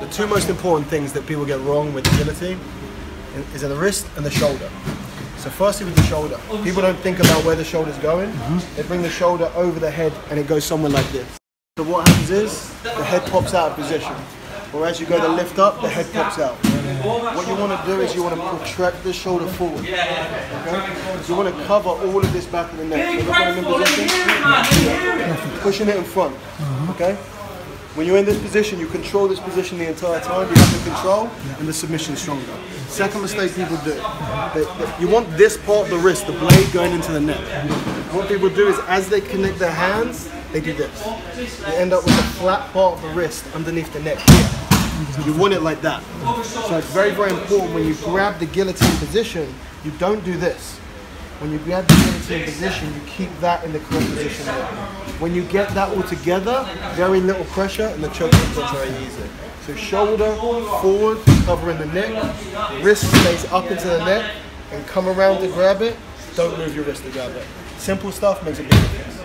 the two most important things that people get wrong with a guillotine is in the wrist and the shoulder. So firstly with the shoulder, people don't think about where the shoulder's going. Mm-hmm. They bring the shoulder over the head and it goes somewhere like this. So what happens is, the head pops out of position. Or as you go to lift up, the head pops out. What you want to do is you want to protract the shoulder forward. Okay? You want to cover all of this back of the neck. So look at them in position. Pushing it in front. Mm-hmm. Okay? When you're in this position, you control this position the entire time. You have the control, and the submission is stronger. Second mistake people do, they, they- you want this part of the wrist, the blade going into the neck. What people do is as they connect their hands, they do this. You end up with a flat part of the wrist underneath the neck here. You want it like that. So it's very, very important when you grab the guillotine position, you don't do this. When you grab the guillotine position, you keep that in the correct position. When you get that all together, very little pressure and the choke is very easy. So shoulder forward, covering the neck, wrist stays up into the neck, and come around to grab it. Don't move your wrist to grab it. Simple stuff makes a big difference.